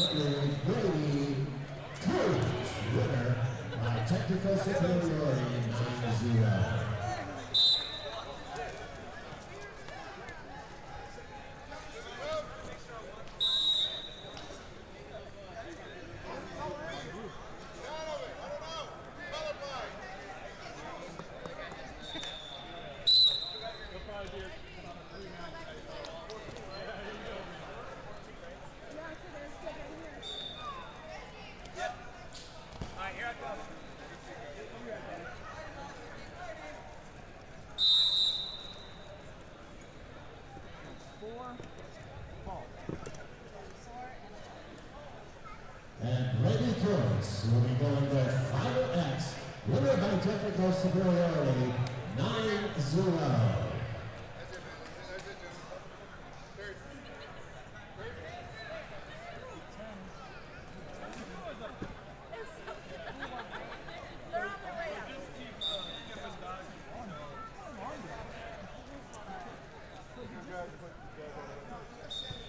Leslie Brady, winner by technical superiority 9-0. And Brady Joyce will be going the final X, winner by technical superiority, 9-0. Judge, put the judge on